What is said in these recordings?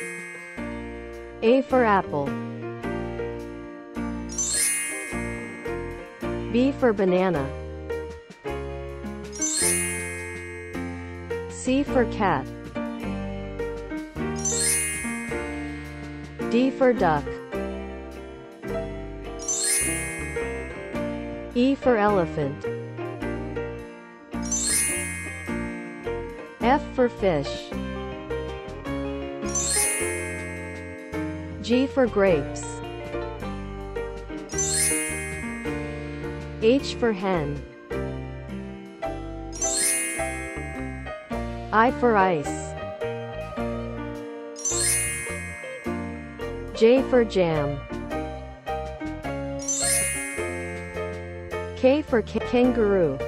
A for apple. B for banana. C for cat. D for duck. E for elephant. F for fish. G for grapes. H for hen. I for ice. J for jam. K for kangaroo.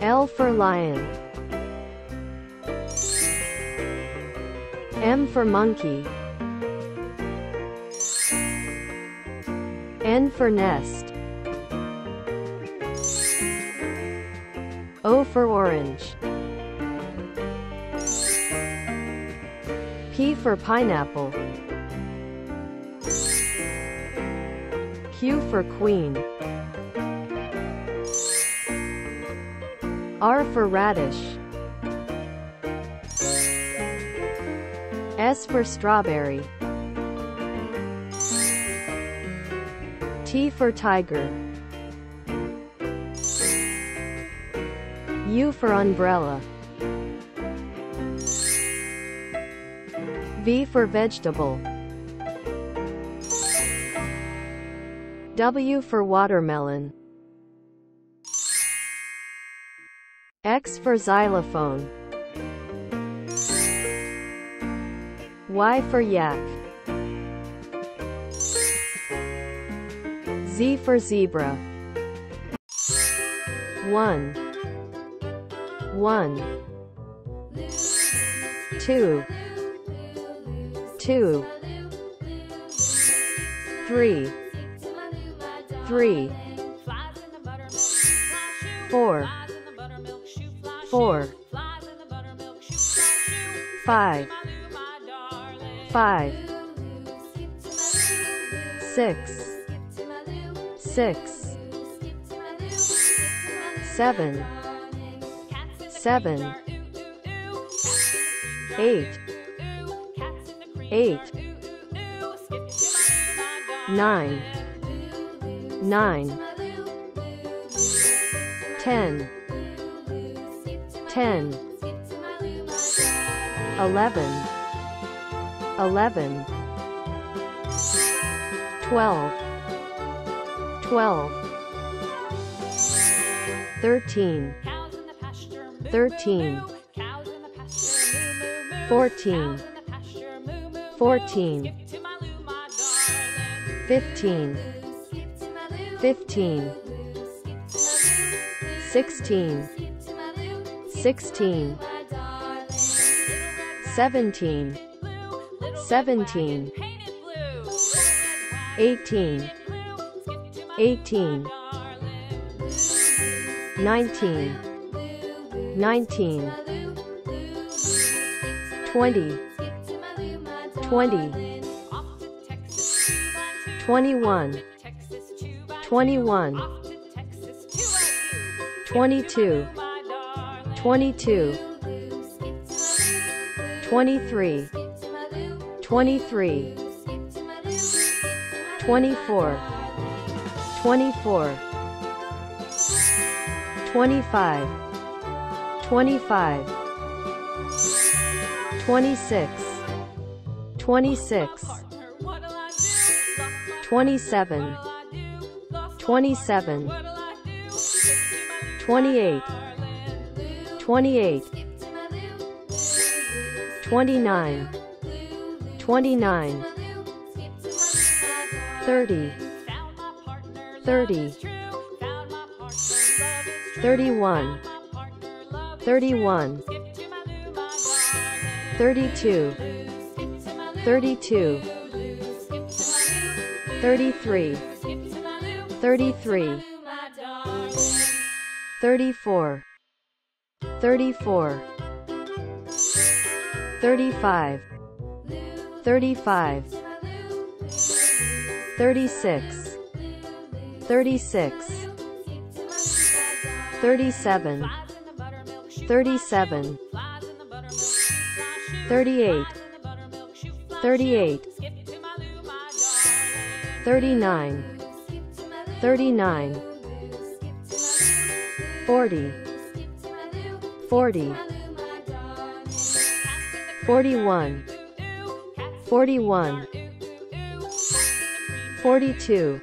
L for lion. M for monkey. N for nest. O for orange. P for pineapple. Q for queen. R for radish. S for strawberry. T for tiger. U for umbrella. V for vegetable. W for watermelon. X for xylophone. Y for yak. Z for zebra. 1 1 2 2 3 3 4 4 5 5 6 6 7 7 8 8 9 9 10 10 11 11 12 12 13 13 14 14 15 15 16 16 17 17 18 18 19 19 20 20 21 21 22 22 23 23 24 24 25 25 26 26 27 27 28 28 29 29 30 30 31 31 32 32 33 33 34 34 35 35 36 36 37 37 38 38 39 39 40 40 41 41 42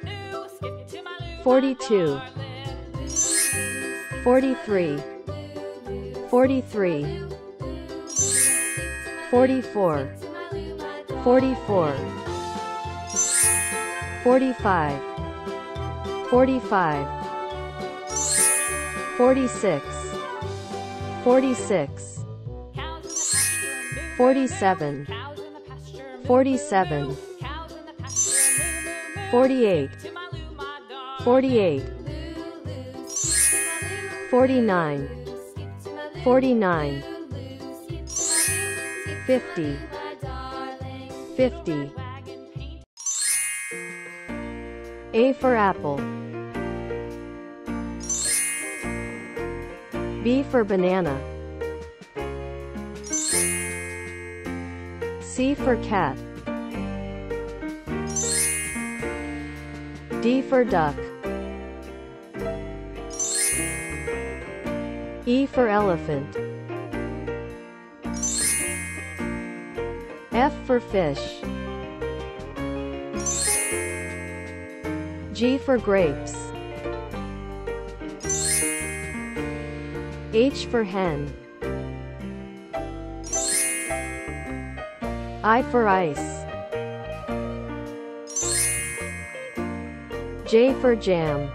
42 43 43 44 44 45 45 46 46 47 47 48 48 49 49 50 50 A for apple. B for banana C for cat. D for duck. E for elephant. F for fish. G for grapes. H for hen I for ice. J for jam.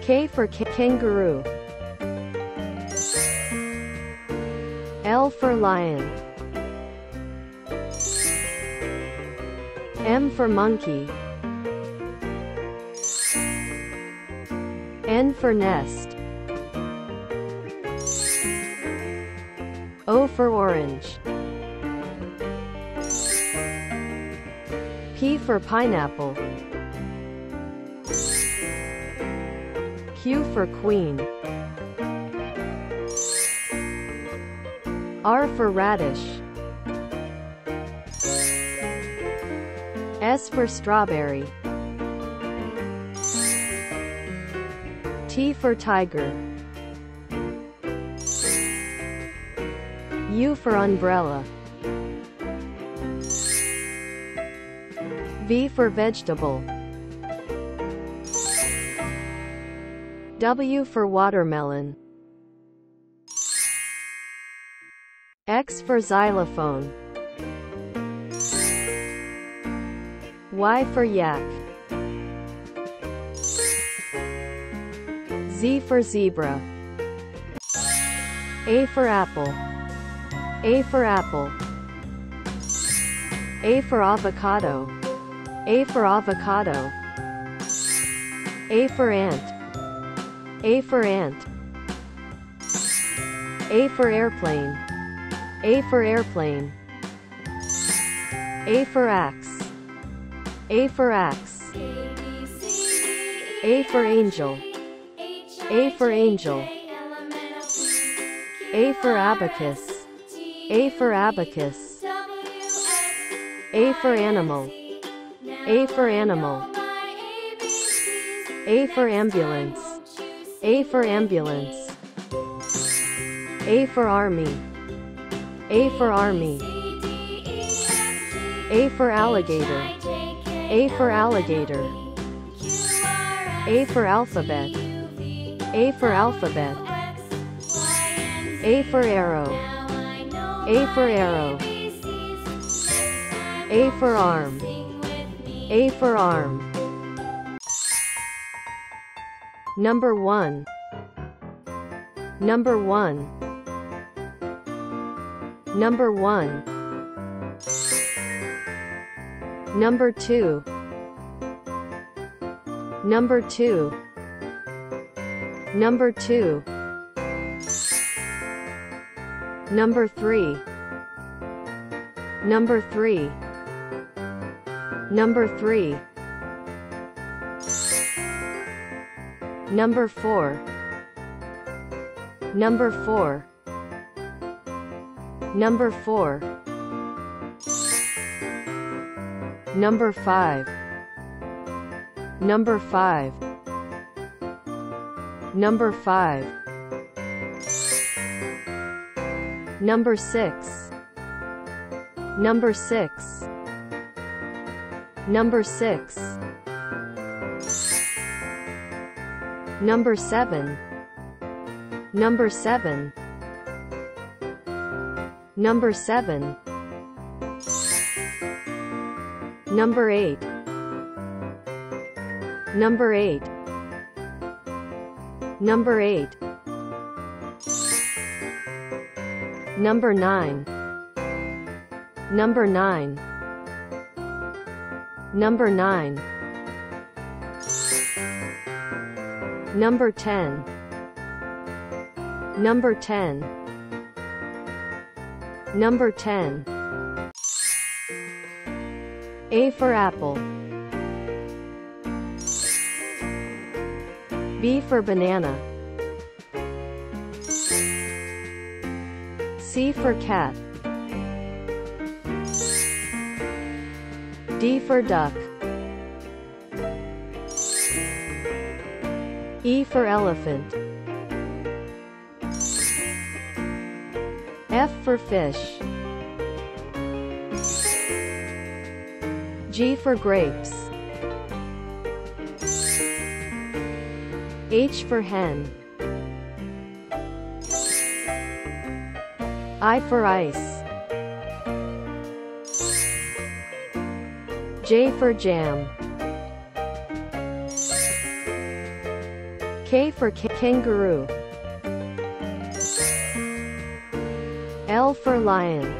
K for kangaroo. L for lion. M for monkey. N for nest O for orange. P for pineapple. Q for queen. R for radish. S for strawberry. T for tiger U for umbrella. V for vegetable. W for watermelon. X for xylophone. Y for yak. Z for zebra. A for apple A for apple A for avocado A for avocado A for ant A for ant A for airplane A for airplane A for axe A for axe A for angel A for angel A for abacus A for abacus A for animal A for animal A for ambulance A for ambulance A for army A for army A for alligator A for alligator A for alphabet A for alphabet A for arrow A for arrow. A for arm. A for arm. Number 1 Number 1 Number 1 Number 2 Number 2 Number 2 Number 3. Number 3. Number 3. Number 4. Number 4. Number 4. Number 5. Number 5. Number 5. Number 6. Number 6. Number 6. Number 7. Number 7. Number 7. Number 8. Number 8. Number 8. Number 9. Number 9. Number 9. Number 10. Number 10. Number 10. A for apple. B for banana. C for cat. D for duck. E for elephant. F for fish. G for grapes. H for hen. I for ice. J for jam. K for kangaroo. L for lion.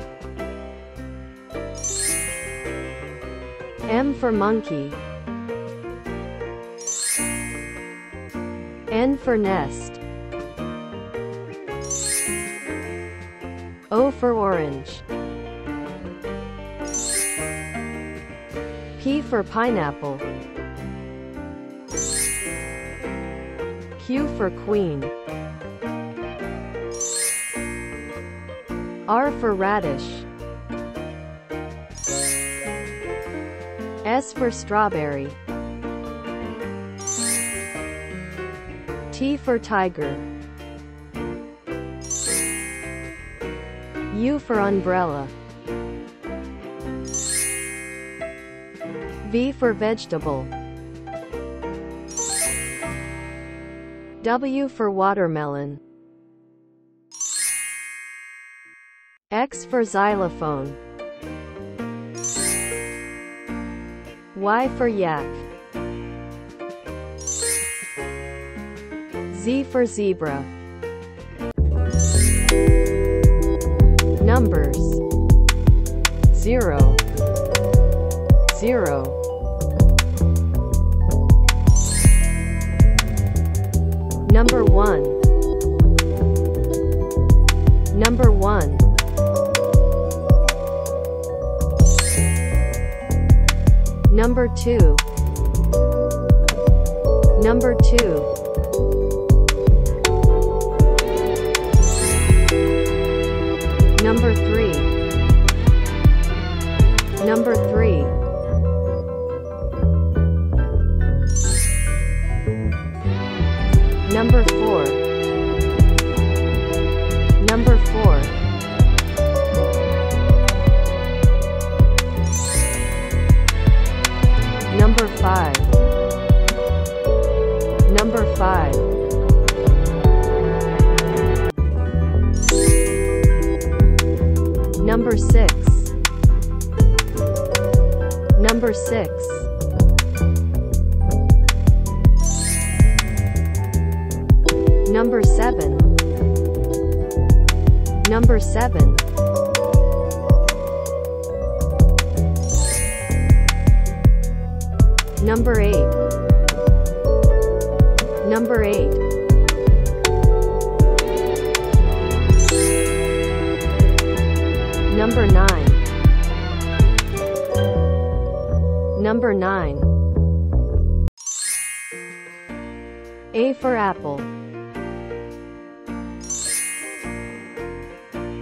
M for monkey. N for nest. For orange. P for pineapple. Q for queen. R for radish. S for strawberry. T for tiger. U for umbrella. V for vegetable. W for watermelon. X for xylophone. Y for yak. Z for zebra. Numbers. 0 0 Number 1 Number 1 Number 2 Number 2 Number 3 Number 3 Number 4 Number 4 Number 5 Number 5 Number 6 Number 6 Number 7 Number 7 Number 8 Number 8 Number 9. Number 9. A for apple.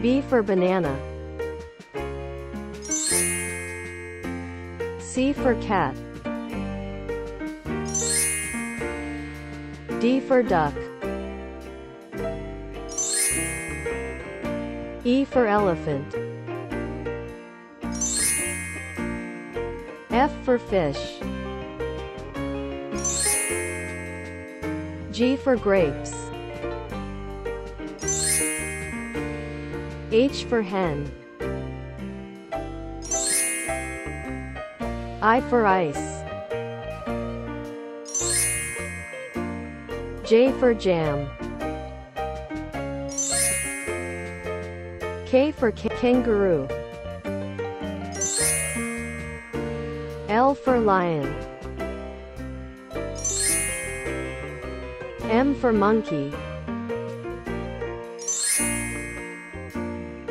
B for banana. C for cat. D for duck. E for elephant. F for fish. G for grapes. H for hen. I for ice. J for jam. K for kangaroo. L for lion. M for monkey.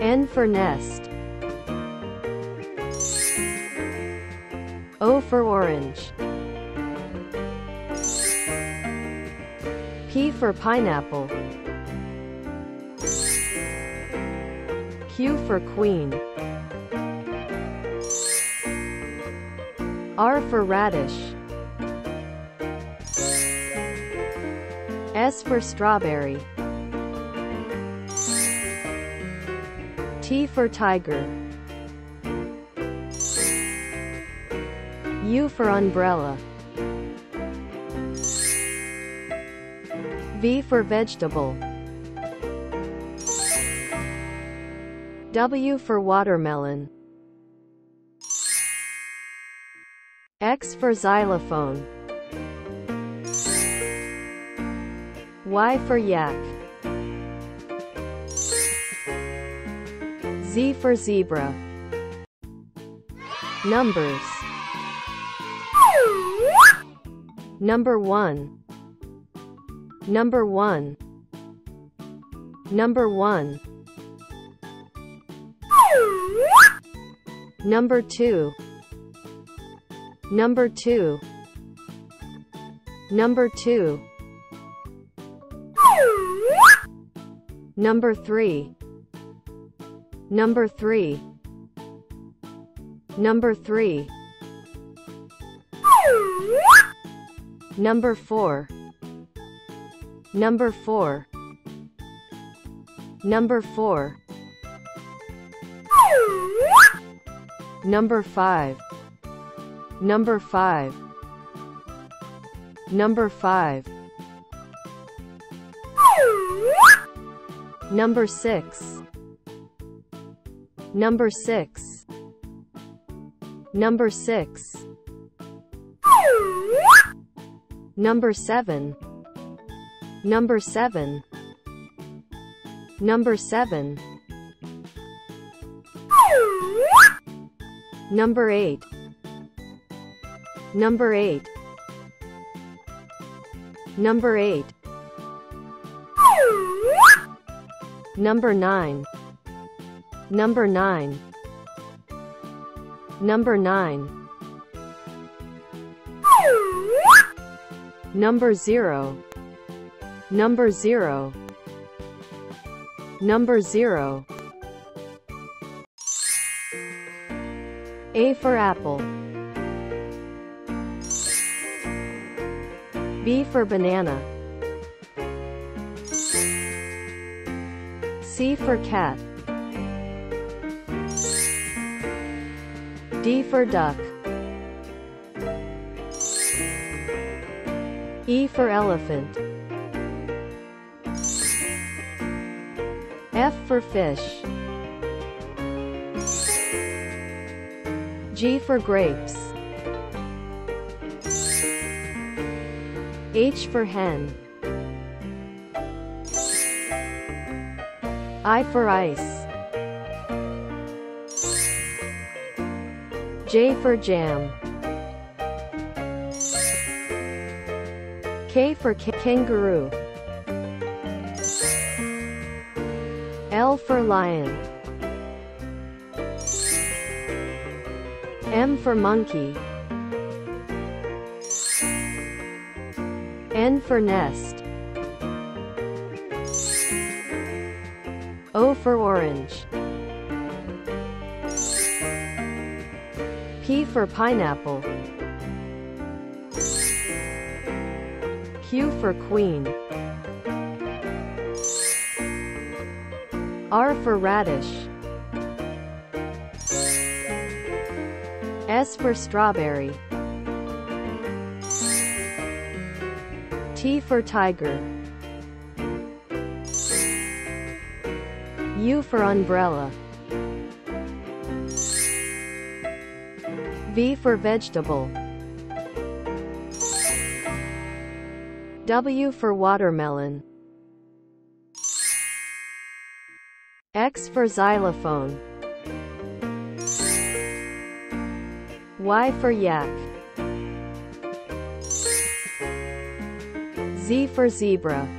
N for nest. O for orange. P for pineapple. Q for queen. R for radish. S for strawberry. T for tiger. U for umbrella. V for vegetable. W for watermelon. For xylophone. Y for yak. Z for zebra. Numbers. Number 1. Number 1. Number 1. Number 2. Number 2. Number 2. Number 3. Number 3. Number 3. Number 4. Number 4. Number 4. Number 5. Number 5. Number 5. Number 6. Number 6. Number 6. Number 7. Number 7. Number 7. Number 8. Number 8. Number 8. Number 9. Number 9. Number 9. Number 0. Number 0. Number 0. A for apple. B for banana. C for cat. D for duck. E for elephant. F for fish. G for grapes. H for hen. I for ice. J for jam. K for kangaroo. L for lion. M for monkey. N for nest. O for orange. P for pineapple. Q for queen. R for radish. S for strawberry. T for tiger. U for umbrella. V for vegetable. W for watermelon. X for xylophone. Y for yak. Z for zebra.